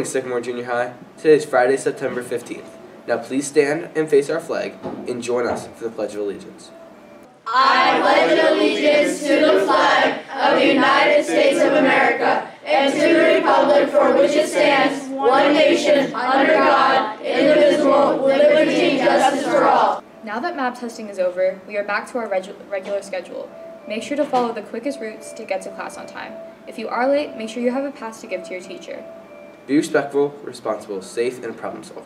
Hi, today is Friday, September 15th. Now please stand and face our flag and join us for the Pledge of Allegiance. I pledge allegiance to the flag of the United States of America and to the republic for which it stands, one nation, under God, indivisible, with liberty and justice for all. Now that MAP testing is over, we are back to our regu- regular schedule. Make sure to follow the quickest routes to get to class on time. If you are late, make sure you have a pass to give to your teacher. Be respectful, responsible, safe, and a problem solver.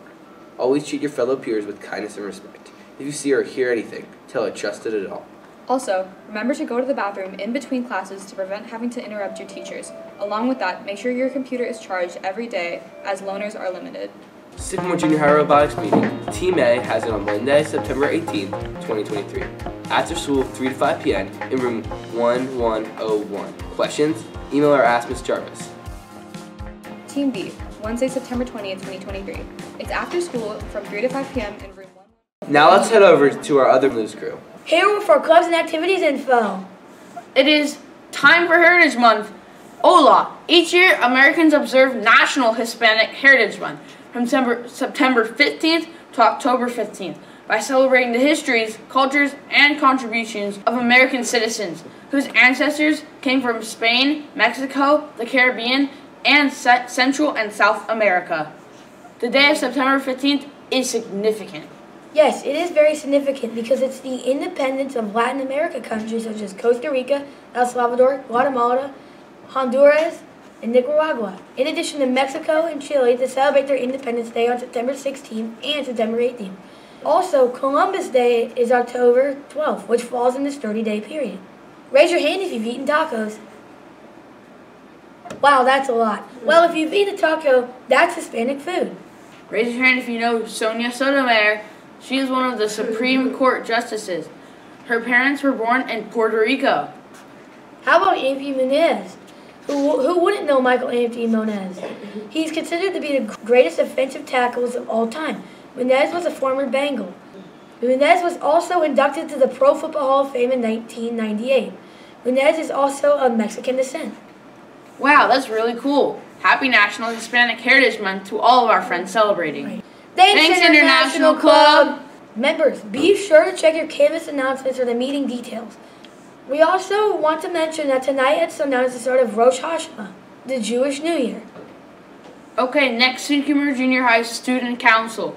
Always treat your fellow peers with kindness and respect. If you see or hear anything, tell a trusted adult. Also, remember to go to the bathroom in between classes to prevent having to interrupt your teachers. Along with that, make sure your computer is charged every day as loaners are limited. Sycamore Junior High Robotics Meeting. Team A has it on Monday, September 18th, 2023. After school, 3 to 5 p.m. in room 1101. Questions? Email or ask Ms. Jarvis. Team B, Wednesday, September 20th, 2023. It's after school from 3 to 5 p.m. in room 1. Now let's head over to our other news crew. Here for clubs and activities info. It is time for Heritage Month. Hola! Each year, Americans observe National Hispanic Heritage Month from September, September 15th to October 15th by celebrating the histories, cultures, and contributions of American citizens whose ancestors came from Spain, Mexico, the Caribbean, and Central and South America. The day of September 15th is significant. Yes, it is very significant because it's the independence of Latin America countries such as Costa Rica, El Salvador, Guatemala, Honduras, and Nicaragua. In addition to Mexico and Chile to celebrate their Independence Day on September 16th and September 18th. Also, Columbus Day is October 12th, which falls in this 30-day period. Raise your hand if you've eaten tacos. Wow, that's a lot. Well, if you've eaten a taco, that's Hispanic food. Raise your hand if you know Sonia Sotomayor. She is one of the Supreme Court justices. Her parents were born in Puerto Rico. How about Anthony Muñoz? Who, who wouldn't know Michael Anthony Muñoz? He's considered to be the greatest offensive tackles of all time. Muñoz was a former Bengal. Muñoz was also inducted to the Pro Football Hall of Fame in 1998. Muñoz is also of Mexican descent. Wow, that's really cool. Happy National Hispanic Heritage Month to all of our friends celebrating. Thanks, Thanks, International Club. Members, be sure to check your Canvas announcements for the meeting details. We also want to mention that tonight at sundown is the start of Rosh Hashanah, the Jewish New Year. Okay, next Sycamore Junior High Student Council.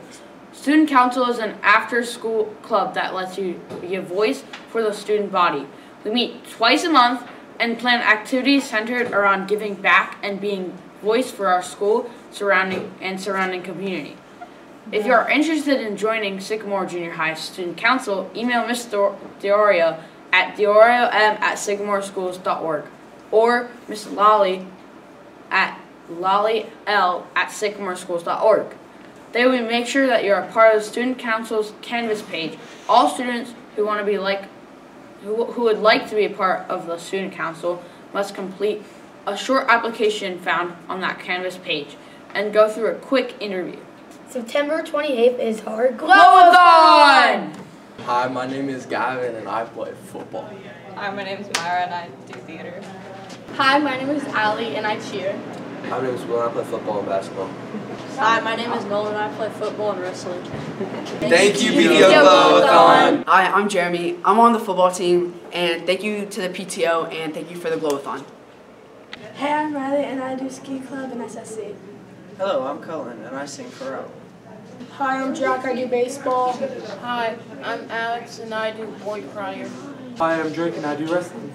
Student Council is an after school club that lets you be a voice for the student body. We meet twice a month and plan activities centered around giving back and being voice for our school surrounding and surrounding community. If you are interested in joining Sycamore Junior High Student Council, email Ms. Diorio at dioriom at sycamoreschools.org or Ms. Lolly at lollyle at sycamoreschools.org. They will make sure that you're a part of the Student Council's Canvas page. All students who want to be like, who, who would like to be a part of the Student Council must complete a short application found on that Canvas page and go through a quick interview. September 28th is our Glowathon! Hi, my name is Gavin and I play football. Hi, my name is Myra and I do theater. Hi, my name is Ali and I cheer. Hi, My name is Will and I play football and basketball. Hi, my name is Nolan and I play football and wrestling. Thank you, PTO Glowathon. Hi, I'm Jeremy. I'm on the football team, and thank you to the PTO, and thank you for the Glowathon. Hey, I'm Riley and I do ski club and SSC. Hello, I'm Cullen and I sing chorale. Hi, I'm Jack. I do baseball. Hi, I'm Alex and I do boy crier. Hi, I'm Drake and I do wrestling.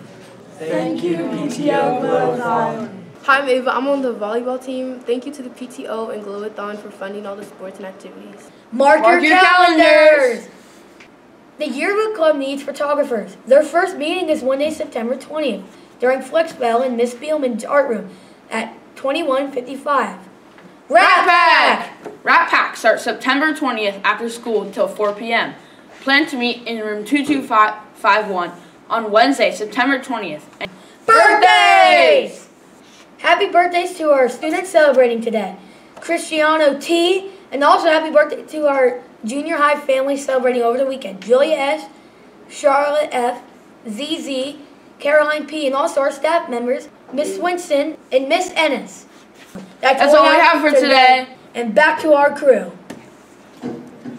Thank you, PTO Glowathon. Hi, I'm Ava. I'm on the volleyball team. Thank you to the PTO and Glowathon for funding all the sports and activities. Mark, Mark your, your calendars. The Yearbook Club needs photographers. Their first meeting is Monday, September 20th during Flex Bell in Miss Spielman's art room at 2155. Rat Pack! Rat Pack starts September 20th after school until 4 p.m. Plan to meet in room 2251 on Wednesday, September 20th. Birthdays! Happy birthdays to our students celebrating today. Cristiano T. And also happy birthday to our junior high family celebrating over the weekend. Julia S., Charlotte F., ZZ, Caroline P., and also our staff members, Miss Swinson and Miss Ennis. That's all we have for today. And back to our crew.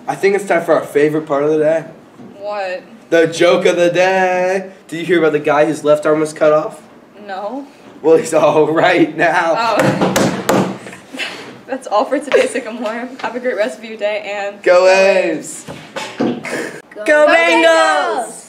I think it's time for our favorite part of the day. What? The joke of the day. Did you hear about the guy whose left arm was cut off? No. Well, he's all right now. Oh. That's all for today, Sycamore. Have a great rest of your day and Go Waves! Go Bengals!